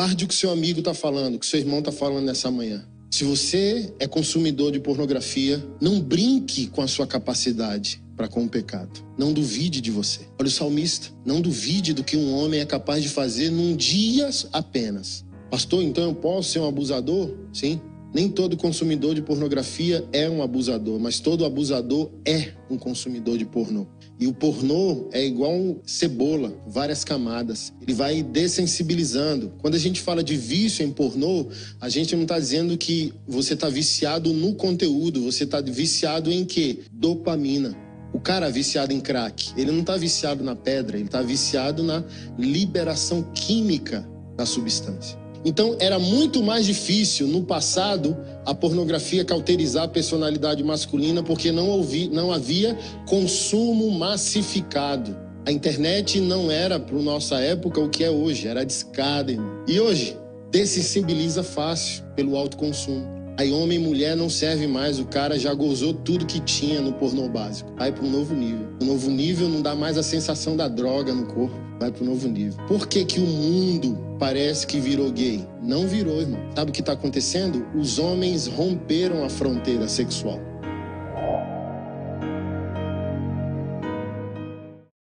Guarde o que seu amigo está falando, o que seu irmão está falando nessa manhã. Se você é consumidor de pornografia, não brinque com a sua capacidade para com o pecado. Não duvide de você. Olha o salmista. Não duvide do que um homem é capaz de fazer num dia apenas. Pastor, então eu posso ser um abusador? Sim. Nem todo consumidor de pornografia é um abusador, mas todo abusador é um consumidor de pornô. E o pornô é igual cebola, várias camadas. Ele vai dessensibilizando. Quando a gente fala de vício em pornô, a gente não está dizendo que você está viciado no conteúdo, você está viciado em quê? Dopamina. O cara viciado em crack, ele não está viciado na pedra, ele está viciado na liberação química da substância. Então era muito mais difícil no passado a pornografia cauterizar a personalidade masculina porque não, ouvi, não havia consumo massificado. A internet não era para nossa época o que é hoje, era discada. E hoje dessensibiliza fácil pelo alto consumo. Aí homem e mulher não serve mais, o cara já gozou tudo que tinha no pornô básico. Vai para um novo nível. O novo nível não dá mais a sensação da droga no corpo, vai para um novo nível. Por que que o mundo parece que virou gay? Não virou, irmão. Sabe o que está acontecendo? Os homens romperam a fronteira sexual.